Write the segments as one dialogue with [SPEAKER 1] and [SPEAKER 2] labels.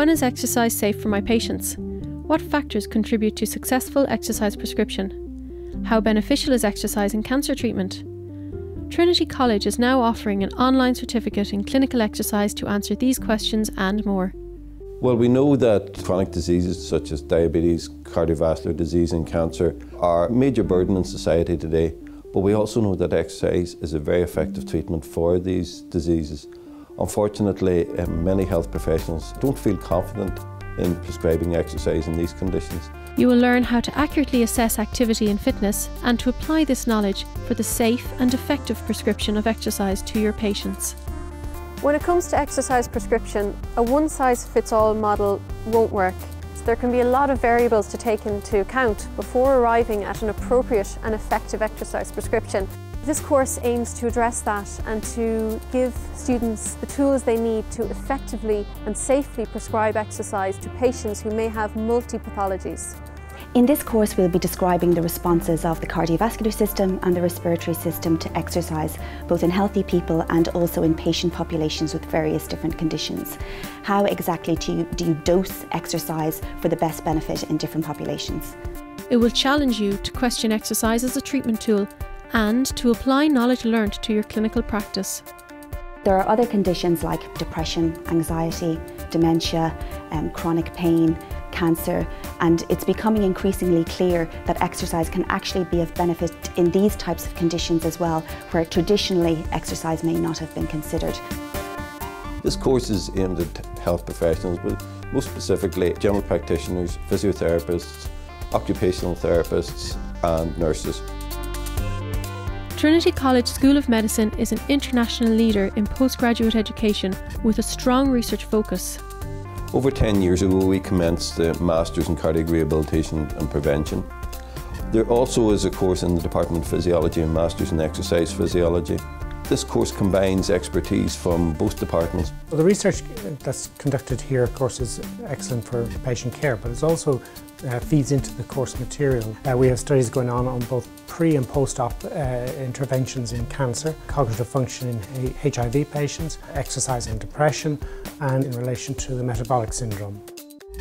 [SPEAKER 1] When is exercise safe for my patients? What factors contribute to successful exercise prescription? How beneficial is exercise in cancer treatment? Trinity College is now offering an online certificate in clinical exercise to answer these questions and more.
[SPEAKER 2] Well, we know that chronic diseases such as diabetes, cardiovascular disease, and cancer are a major burden in society today. But we also know that exercise is a very effective treatment for these diseases. Unfortunately, um, many health professionals don't feel confident in prescribing exercise in these conditions.
[SPEAKER 1] You will learn how to accurately assess activity and fitness and to apply this knowledge for the safe and effective prescription of exercise to your patients.
[SPEAKER 3] When it comes to exercise prescription, a one-size-fits-all model won't work. So there can be a lot of variables to take into account before arriving at an appropriate and effective exercise prescription. This course aims to address that and to give students the tools they need to effectively and safely prescribe exercise to patients who may have multi-pathologies.
[SPEAKER 4] In this course we'll be describing the responses of the cardiovascular system and the respiratory system to exercise, both in healthy people and also in patient populations with various different conditions. How exactly do you, do you dose exercise for the best benefit in different populations?
[SPEAKER 1] It will challenge you to question exercise as a treatment tool and to apply knowledge learned to your clinical practice.
[SPEAKER 4] There are other conditions like depression, anxiety, dementia, um, chronic pain, cancer, and it's becoming increasingly clear that exercise can actually be of benefit in these types of conditions as well, where traditionally exercise may not have been considered.
[SPEAKER 2] This course is aimed at health professionals, but most specifically general practitioners, physiotherapists, occupational therapists and nurses.
[SPEAKER 1] Trinity College School of Medicine is an international leader in postgraduate education with a strong research focus.
[SPEAKER 2] Over 10 years ago we commenced the Masters in Cardiac Rehabilitation and Prevention. There also is a course in the Department of Physiology and Masters in Exercise Physiology. This course combines expertise from both departments.
[SPEAKER 5] Well, the research that's conducted here, of course, is excellent for patient care, but it also uh, feeds into the course material. Uh, we have studies going on on both pre and post-op uh, interventions in cancer, cognitive function in HIV patients, exercise and depression, and in relation to the metabolic syndrome.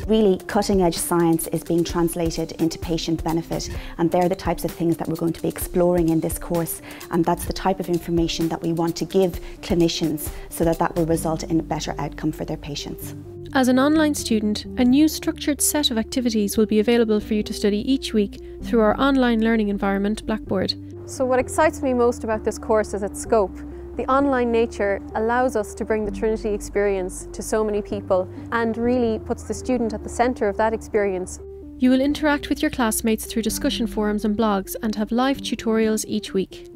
[SPEAKER 4] Really cutting edge science is being translated into patient benefit and they're the types of things that we're going to be exploring in this course and that's the type of information that we want to give clinicians so that that will result in a better outcome for their patients.
[SPEAKER 1] As an online student, a new structured set of activities will be available for you to study each week through our online learning environment, Blackboard.
[SPEAKER 3] So what excites me most about this course is its scope. The online nature allows us to bring the Trinity experience to so many people and really puts the student at the centre of that experience.
[SPEAKER 1] You will interact with your classmates through discussion forums and blogs and have live tutorials each week.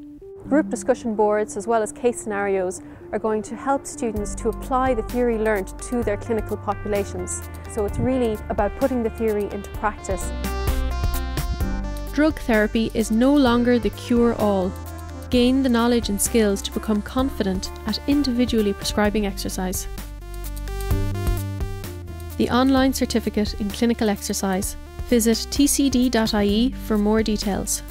[SPEAKER 3] Group discussion boards as well as case scenarios are going to help students to apply the theory learnt to their clinical populations. So it's really about putting the theory into practice.
[SPEAKER 1] Drug therapy is no longer the cure-all gain the knowledge and skills to become confident at individually prescribing exercise. The online certificate in clinical exercise. Visit tcd.ie for more details.